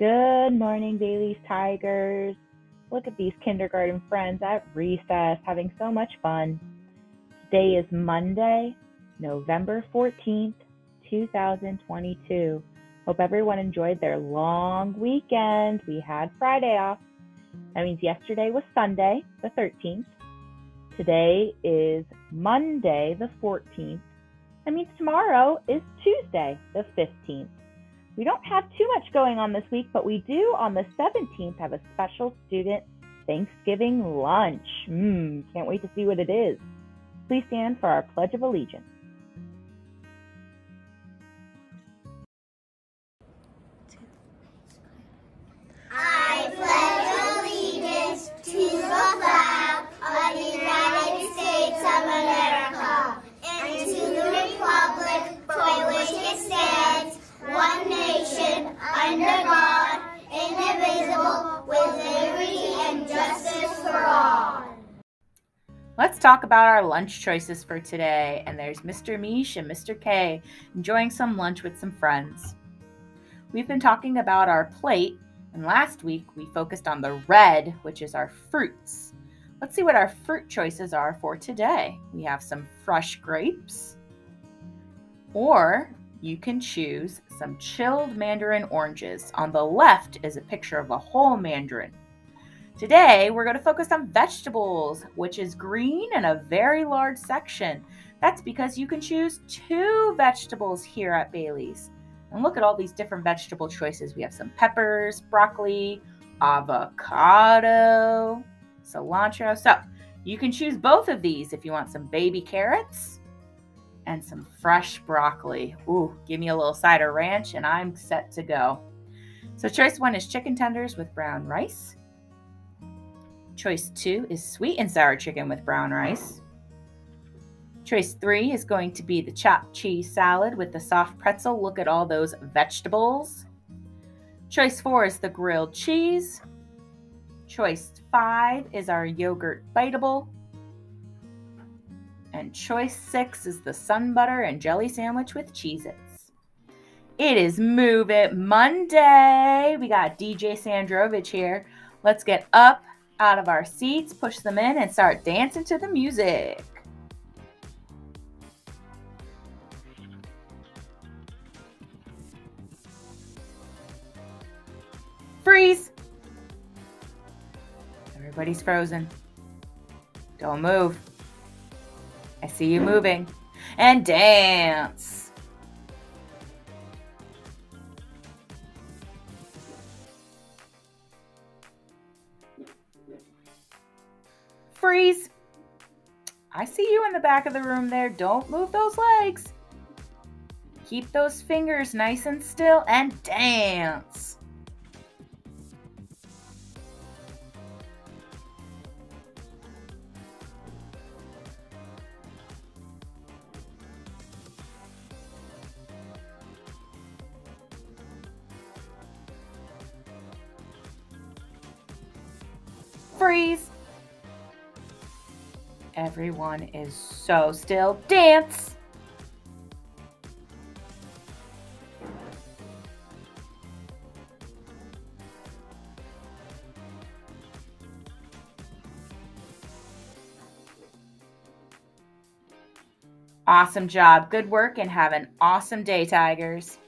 Good morning, Bailey's Tigers. Look at these kindergarten friends at recess having so much fun. Today is Monday, November 14th, 2022. Hope everyone enjoyed their long weekend. We had Friday off. That means yesterday was Sunday, the 13th. Today is Monday, the 14th. That means tomorrow is Tuesday, the 15th. We don't have too much going on this week, but we do on the 17th have a special student Thanksgiving lunch. Mmm, can't wait to see what it is. Please stand for our Pledge of Allegiance. Talk about our lunch choices for today. And there's Mr. Mish and Mr. K enjoying some lunch with some friends. We've been talking about our plate, and last week we focused on the red, which is our fruits. Let's see what our fruit choices are for today. We have some fresh grapes, or you can choose some chilled mandarin oranges. On the left is a picture of a whole mandarin. Today, we're going to focus on vegetables, which is green in a very large section. That's because you can choose two vegetables here at Bailey's. And look at all these different vegetable choices. We have some peppers, broccoli, avocado, cilantro. So you can choose both of these if you want some baby carrots and some fresh broccoli. Ooh, give me a little cider ranch and I'm set to go. So choice one is chicken tenders with brown rice. Choice two is sweet and sour chicken with brown rice. Choice three is going to be the chopped cheese salad with the soft pretzel. Look at all those vegetables. Choice four is the grilled cheese. Choice five is our yogurt biteable. And choice six is the sun butter and jelly sandwich with Cheez Its. It is Move It Monday. We got DJ Sandrovich here. Let's get up out of our seats, push them in, and start dancing to the music. Freeze! Everybody's frozen. Don't move. I see you moving. And dance. Freeze. I see you in the back of the room there. Don't move those legs. Keep those fingers nice and still and dance. Freeze. Everyone is so still. Dance. Awesome job. Good work and have an awesome day, Tigers.